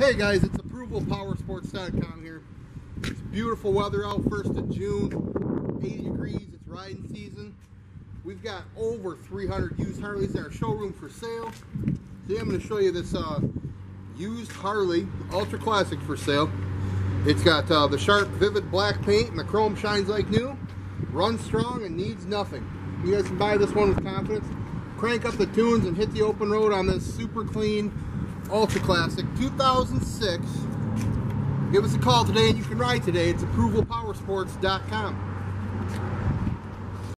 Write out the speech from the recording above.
Hey guys, it's ApprovalPowersports.com here. It's beautiful weather out, 1st of June, 80 degrees, it's riding season. We've got over 300 used Harleys in our showroom for sale. Today I'm going to show you this uh, used Harley, Ultra Classic for sale. It's got uh, the sharp, vivid black paint and the chrome shines like new. Runs strong and needs nothing. You guys can buy this one with confidence. Crank up the tunes and hit the open road on this super clean Ultra Classic 2006. Give us a call today and you can ride today. It's approvalpowersports.com.